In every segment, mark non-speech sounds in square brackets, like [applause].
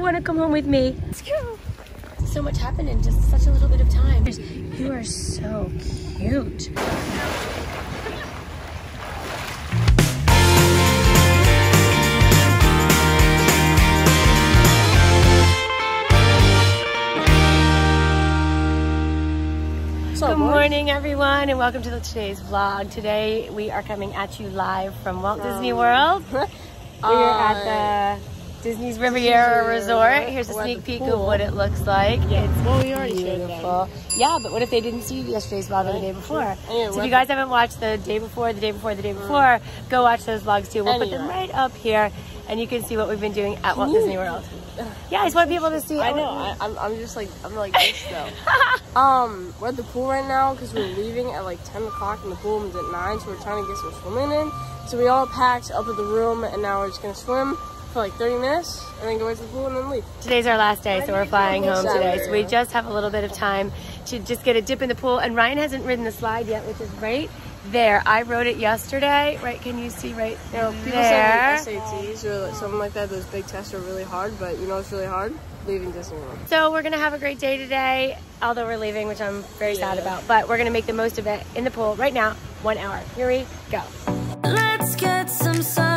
you want to come home with me? Let's go. So much happened in just such a little bit of time. You are so cute. Good morning, everyone, and welcome to today's vlog. Today we are coming at you live from Walt Disney World. [laughs] We're at the Disney's Riviera Resort. Here's a sneak peek of what it looks like. It's Well, we already beautiful. Yeah, but what if they didn't see yesterday's vlog or the day before? Anyway, So if you guys haven't watched the day before, the day before, the day before, go watch those vlogs too. We'll put them right up here, and you can see what we've been doing at Walt Disney World. [sighs] Yeah, I just want people to see. I know. I, I'm, I'm just like I'm like this [laughs] though. um, we're at the pool right now because we're leaving at like 10 o'clock and the pool opens at 9, so we're trying to get some swimming in. So we all packed up at the room and now we're just gonna swim for like 30 minutes and then go into the pool and then leave. Today's our last day, so we're flying home today. So we just have a little bit of time to just get a dip in the pool. And Ryan hasn't ridden the slide yet, which is right there. I rode it yesterday. Right? Can you see right You know, people there? say like SATs or like something like that, those big tests are really hard, but you know it's really hard? Leaving Disney World. So we're gonna have a great day today, although we're leaving, which I'm very sad about. But we're gonna make the most of it in the pool right now. One hour. Here we go. Let's get some sun,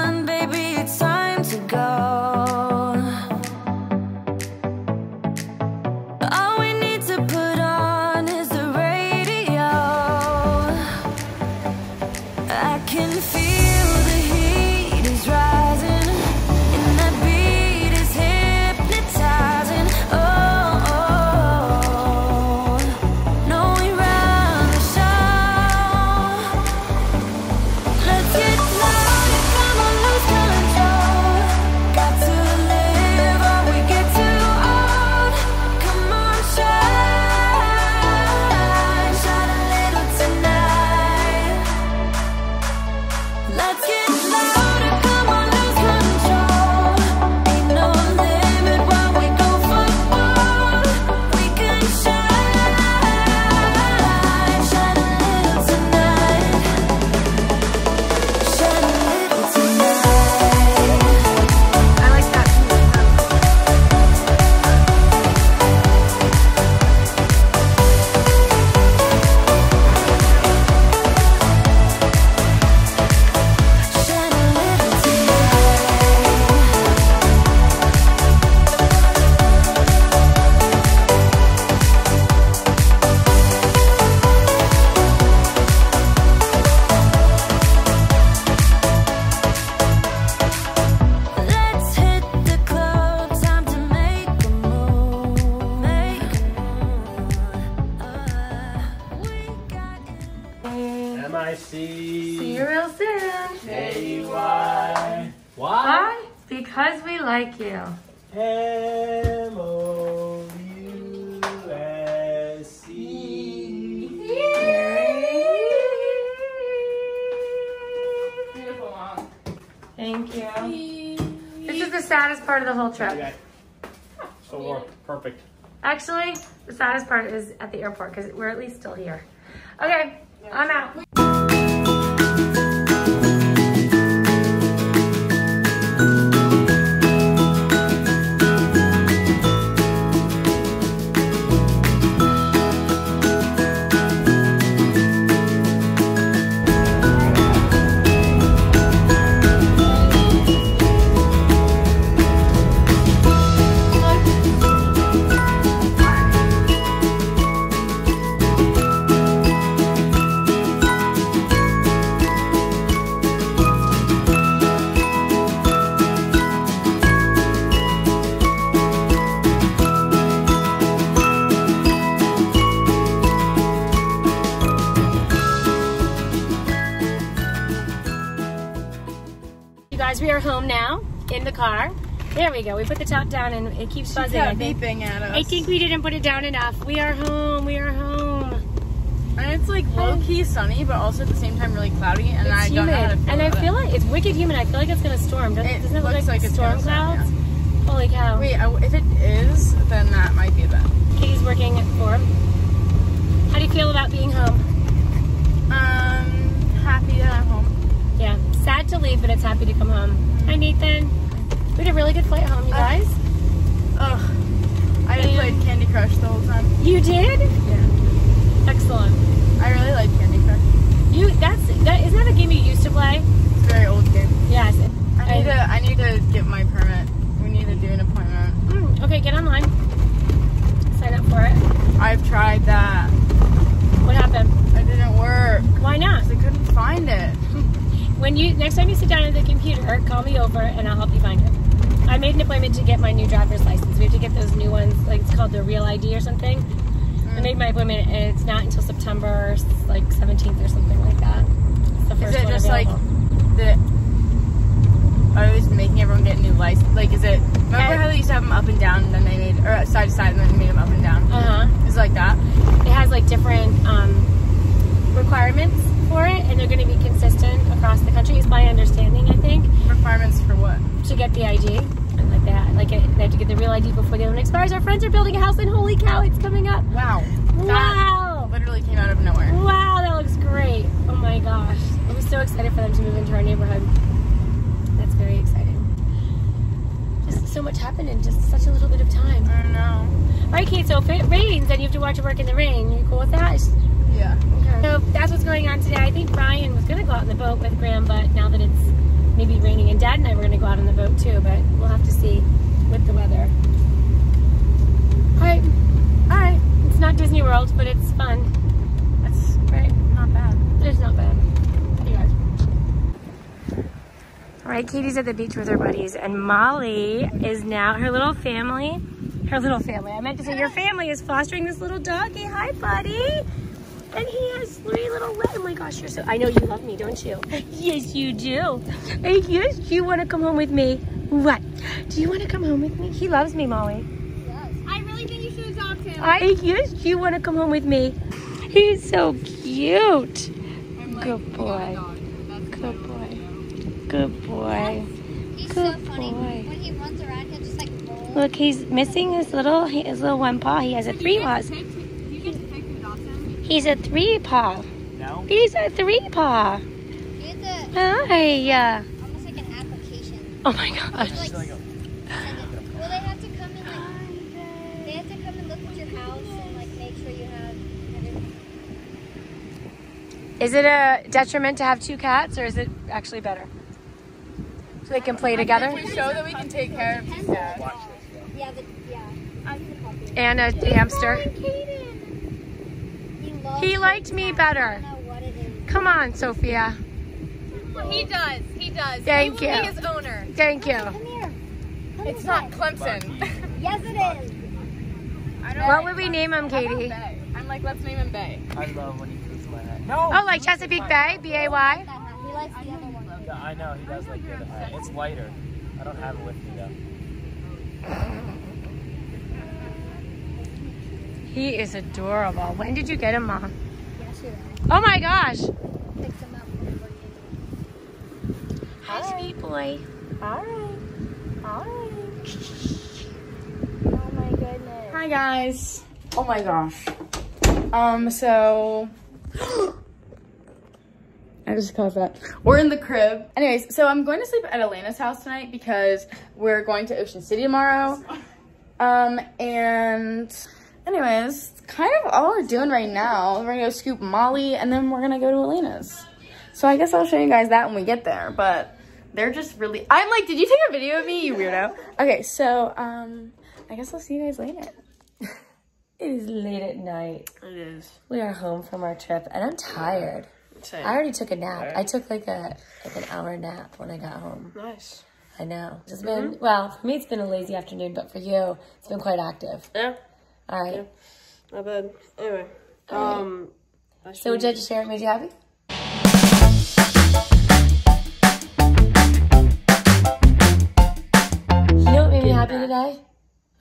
Because like you. M-O-U-S-E. Thank you. This is the saddest part of the whole trip. Okay. So we're perfect. Actually, the saddest part is at the airport because we're at least still here. Okay, I'm out. Guys, we are home now in the car. There we go. We put the top down and it keeps buzzing. I think. beeping at us. I think we didn't put it down enough. We are home. We are home. And it's like low key sunny, but also at the same time really cloudy, and I It's don't know how to humid. feel And I feel like it's wicked humid. I feel like it's gonna storm. Doesn't It doesn't it look looks like, like it's storm gonna storm, clouds? Holy cow. Wait, I, if it is, then that home, you uh, guys. Ugh. I and played Candy Crush the whole time. You did? Yeah. Excellent. I really like Candy Crush. You that's that isn't that a game you used to play? It's a very old game. Yes. I need I, to I need to get my permit. We need to do an appointment. Hmm, okay, get online. Sign up for it. I've tried that. What happened? It didn't work. Why not? I couldn't find it. [laughs] when you next time you sit down at the computer, call me over and I'll help you find it. I made an appointment to get my new driver's license. We have to get those new ones, like it's called the Real ID or something. I made my appointment and it's not until September like 17th or something like that. Is it just like the? Are they just making everyone get new license? Like, is it? Remember Uh, how they used to have them up and down, and then they made or side to side, and then they made them up and down? Uh huh. Is it like that? It has like different um, requirements for it, and they're going to be consistent across the country. Is my understanding, I think, Requirements for what? to get the ID. Like that, they have to get the real ID before the other one expires. Our friends are building a house, and holy cow, it's coming up! Wow. Wow. Literally came out of nowhere. Wow, that looks great. Oh my gosh. I'm so excited for them to move into our neighborhood. That's very exciting. Just so much happened in just such a little bit of time. I know. All right, Kate, so if it rains then you have to watch it work in the rain, you cool with that? Yeah. Okay. So that's what's going on today. I think Ryan was going to go out on the boat with Graham, but now that it's maybe raining, and Dad and I were going to go out on the boat too, but we'll have to see with the weather. All right. All right. It's not Disney World, but it's fun. That's Right. not bad. It's not bad. All right, Katie's at the beach with her buddies, and Molly is now her little family. Her little family. I meant to say your family is fostering this little doggy. Hi, buddy. And he has three little legs. Oh my gosh, you're so. I know you love me, don't you? [laughs] Yes, you do. And yes, you want to come home with me? What? Do you want to come home with me? He loves me, Molly. Yes. I really think you should adopt him. I yes, do you want to come home with me? He's so cute. Good boy. Good boy. Good boy. He's Good so funny. boy. When he runs around, he'll just like roll. Look, he's missing his little his little one paw. He has a three paws. He's a three paw. No? He's a three paw. It's a, Hi. uh, almost like an application. Oh my gosh. Like, send they have to come and like, they have to come and look at your house and like make sure you have everything. Is it a detriment to have two cats, or is it actually better? So they can play together. We show that we can take care of these guys. Yeah, the, yeah. I'm the. And a hamster. He liked me better. don't know what it is. Come on, Sophia. He does. He does. Thank he will you. be his owner. Thank you. Come here. Come It's this not way. Clemson. Yes, it is. I don't What would we name him, Katie? Bay. I'm like, let's name him Bay. I love when he puts my hat. No! Oh, like Chesapeake Bay, B A Y. He likes the other one. Yeah, I know, he does like the other hat. It's lighter. I don't have it with me though. He is adorable. When did you get him, Mom? Yesterday. Oh my gosh. Picked him up from the Hi, sweet boy. All right. All right. Oh my goodness. Hi guys. Oh my gosh. Um, so [gasps] I just caught that. We're in the crib. Anyways, so I'm going to sleep at Elena's house tonight because we're going to Ocean City tomorrow. Um, and anyways, kind of all we're doing right now. We're gonna go scoop Molly and then we're gonna go to Elena's. So I guess I'll show you guys that when we get there, but they're just really, I'm like, did you take a video of me, you weirdo? Okay, so, um, I guess I'll see you guys later. [laughs] It is late at night. It is. We are home from our trip, and I'm tired. I already took a nap. I took like a like an hour nap when I got home. Nice. I know. It's been well for me. It's been a lazy afternoon, but for you, it's been quite active. Yeah, All right. not bad. Anyway, um, I So would you like to share what made you happy? Happy today?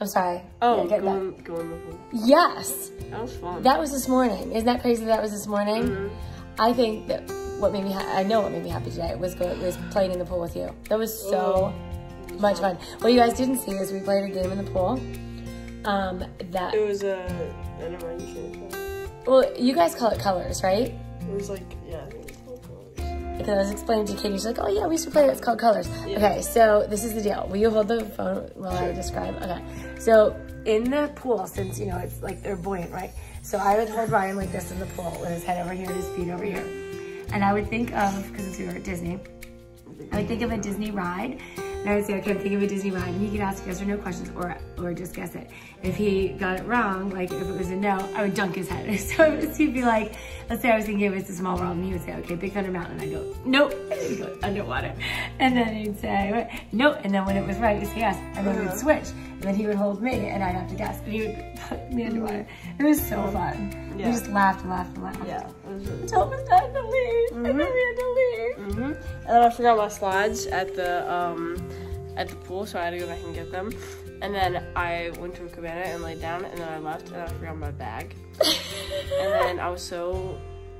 I'm sorry. Oh, Yeah, get that. going, going the. Yes. That was fun. That was this morning. Isn't that crazy that was this morning? I think that what made me ha- I know what made me happy today was go was playing in the pool with you. That was so much fun. What you guys didn't see is we played a game in the pool. Um, that It was, uh, I never mind, you changed that. well, you guys call it colors, right? It was like, yeah, I think it's called colors. Because I was explaining to Katie, she's like, "Oh yeah, we used to play it. It's called colors." Okay, so this is the deal. Will you hold the phone while I describe? Okay, so in the pool, since you know it's like they're buoyant, right? So I would hold Ryan like this in the pool with his head over here, and his feet over here, and I would think of because we were at Disney, I would think of a Disney ride, I would say, okay, I'm thinking of a Disney ride. And he could ask yes or no questions or or just guess it. If he got it wrong, like if it was a no, I would dunk his head. [laughs] So he'd be like, let's say I was thinking it was a small world, and he would say, okay, Big Thunder Mountain. And I go, nope. [laughs] And he'd go, underwater. And then he'd say, nope. And then when it was right, he'd say yes. And then we'd uh-huh. switch. And then he would hold me, and I'd have to guess. And he would [laughs] put me underwater. It was so fun. Yeah. We just laughed and laughed and laughed. Yeah. It was really Until it was time to leave. And then we had to leave. hmm And then I forgot my slides at the um at the pool, so I had to go back and get them. And then I went to a cabana and laid down, and then I left, and I forgot my bag. and then I was so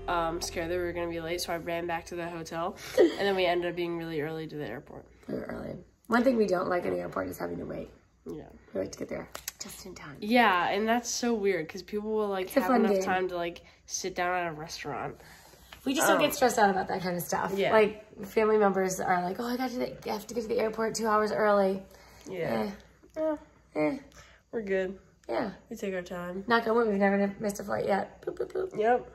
um, scared that we were gonna be late, so I ran back to the hotel, and then we ended up being really early to the airport. We were early. One thing we don't like at the airport is having to wait. Yeah. We like to get there just in time. Yeah, and that's so weird because people will like a have enough game. time to like sit down at a restaurant. We just don't get stressed out about that kind of stuff. Yeah. Like family members are like, oh, I got to the, I have to get to the airport two hours early. Yeah. Eh, Yeah. eh, We're good. yeah. We take our time. On wood, we've never missed a flight yet. Boop, boop, boop. Yep.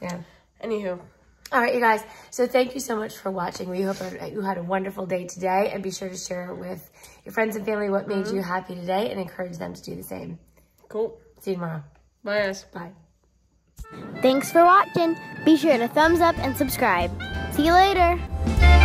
Yeah. Anywho. All right, you guys. So thank you so much for watching. We hope that you had a wonderful day today, and be sure to share with your friends and family what made you mm-hmm. happy today, and encourage them to do the same. Cool. See you tomorrow. Bye guys. Bye. Thanks for watching. Be sure to thumbs up and subscribe. See you later.